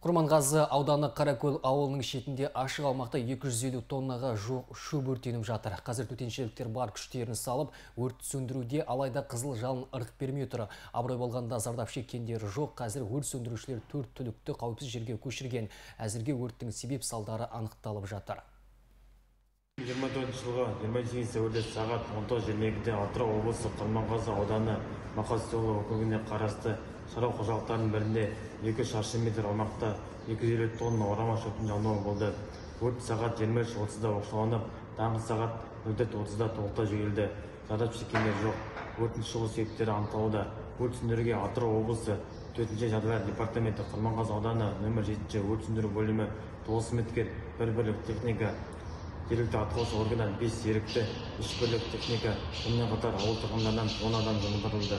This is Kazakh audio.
Құрманғазы ауданы Қаракөл ауылының шетінде ашық аумақта 250 тоннаға жоқ шөп өртеніп жатыр. Қазір төтеншеліктер бар күштерін салып, өрт сөндіруде алайда қызыл жалын ырық бермей тұр. Абырой болғанда зардап шеккендері жоқ. Қазір өрт сөндірушілер төрт түлікті қауіпсіз жерге көшірген. Әзірге өрттің себеп салдары анықталып жатыр. 24 жылғы 28 сәуірде сағат 19.22-де Атырау облысы Құрманғазы ауданы Мақасөлі округіне қарасты шаруа қожалықтарының бірінде 2 шаршы метр аумақта 250 тонна орама шөптің жануы болды. Өрт сағат 23.30-да оқшауланып, таңғы сағат 04.30-да толықтай жойылды. Зардап шеккендер жоқ. Өрттің шығу себептері анықталуда. Өрт сөндіруге Атырау облысы төтенше жағдайлар департаменті Құрманғазы ауданы нөмір 7 өрт сөндіру бөлімі 9 меткер бір бірлік техника жергілікті атқарушы органдар бес ерікті үш бірлік техника сонымен қатар ауыл тұрғындарынан он адам жұмылдырылды